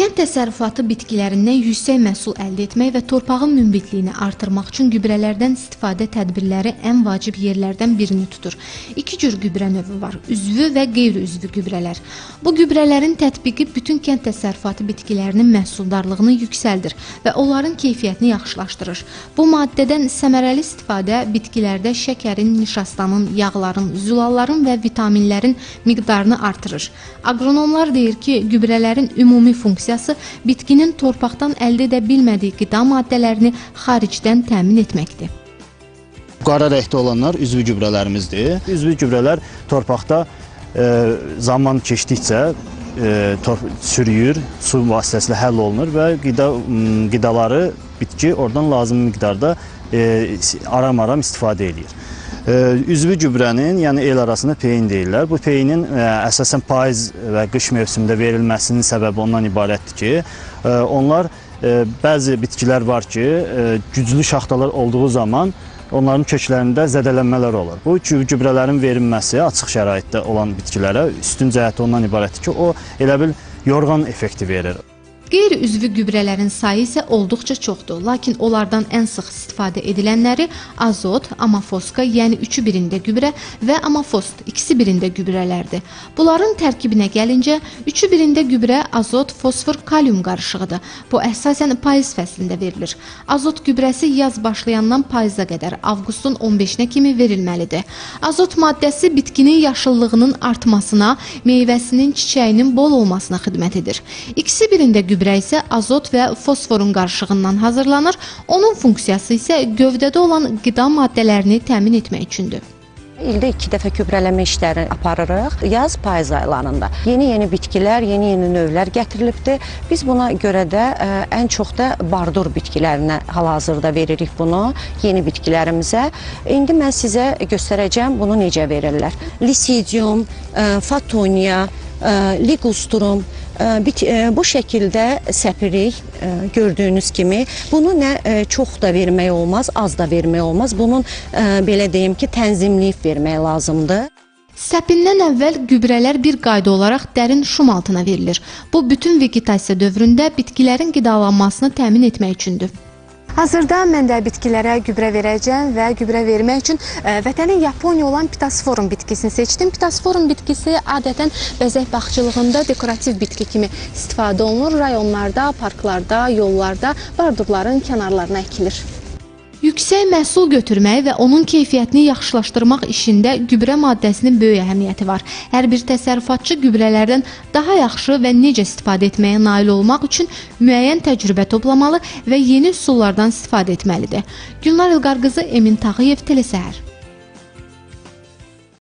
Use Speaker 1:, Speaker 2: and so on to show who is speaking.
Speaker 1: Kənd təsərrüfatı bitkilərindən yüksək məhsul əldə etmək və torpağın münbitliyini artırmaq üçün gübrələrdən istifadə tədbirləri ən vacib yerlərdən birini tutur. İki cür gübrə növü var: üzvü və qeyri-üzvü gübrələr. Bu gübrələrin tətbiqi bütün kənd təsərrüfatı bitkilərinin məhsuldarlığını yüksəldir və onların keyfiyyətini yaxşılaşdırır. Bu maddədən səmərəli istifadə bitkilərdə şəkərin, nişastanın, yağların, zülalların və vitaminlərin miqdarını artırır. Aqronomlar deyir ki, gübrələrin ümumi funksiyası funksiyası bitkinin torpaqdan əldə edə bilmədiyi qida maddələrini xaricdən təmin etməkdir.
Speaker 2: Qara rəngdə olanlar üzvü gübrələrimizdir. Üzvü gübrələr torpaqda e, zaman keçdikcə e, sürüyür, su vasitəsilə həll olunur və qida qidaları bitki oradan lazımi miqdarda e, aram-aram istifadə edir. Üzvü gübrənin, yəni el arasında peyin deyirlər. Bu peyinin əsasən payız və qış mövsümündə verilməsinin səbəbi ondan ibarətdir ki, onlar bəzi bitkilər var ki, güclü şaxtalar olduğu zaman onların köklərində zədələnmələr olur. Bu gübrələrin verilməsi açıq şəraitdə olan bitkilərə üstün cəhəti ondan ibarətdir ki, o elə bil yorğan effekti verir.
Speaker 1: Qeyri-üzvü gübrələrin sayı isə olduqca çoxdur, lakin onlardan ən sıx istifadə edilənləri azot, amafoska, yəni üçü birində gübrə və amafost, ikisi birində gübrələrdir. Bunların tərkibinə gəlincə, üçü birində gübrə azot, fosfor, kalium qarışığıdır. Bu əsasən payız fəslində verilir. Azot gübrəsi yaz başlayandan payıza qədər avqustun 15-nə kimi verilməlidir. Azot maddəsi bitkinin yaşıllığının artmasına, meyvəsinin, çiçəyinin bol olmasına xidmət edir. İkisi birində gübrə gübrə isə azot və fosforun qarışığından hazırlanır. Onun funksiyası isə gövdədə olan qida maddələrini təmin etmək üçündür.
Speaker 3: İldə iki dəfə gübrələmə işləri aparırıq. Yaz, payız aylarında. Yeni-yeni bitkilər, yeni-yeni növlər gətirilibdir. Biz buna görə də ə, ən çox da bardur bitkilərinə hal-hazırda veririk bunu, yeni bitkilərimizə. İndi mən sizə göstərəcəm bunu necə verirlər. Lisidium, ə, ligustrum, bu şəkildə səpirik gördüyünüz kimi. Bunu nə çox da vermək olmaz, az da vermək olmaz. Bunun belə deyim ki, tənzimləyib vermək lazımdır.
Speaker 1: Səpindən əvvəl gübrələr bir qayda olaraq dərin şum altına verilir. Bu bütün vegetasiya dövründə bitkilərin qidalanmasını təmin etmək üçündür. Hazırda mən də bitkilərə gübrə verəcəm və gübrə vermək üçün e, vətənin Yaponiya olan Pitosforum bitkisini seçdim. Pitosforum bitkisi adətən bəzək bağçılığında dekorativ bitki kimi istifadə olunur. Rayonlarda, parklarda, yollarda, bardurların kənarlarına əkilir. Yüksək məhsul götürmək və onun keyfiyyətini yaxşılaşdırmaq işində gübrə maddəsinin böyük əhəmiyyəti var. Hər bir təsərrüfatçı gübrələrdən daha yaxşı və necə istifadə etməyə nail olmaq üçün müəyyən təcrübə toplamalı və yeni üsullardan istifadə etməlidir. Gülnar İlqar qızı Emin Tağıyev Telesəhər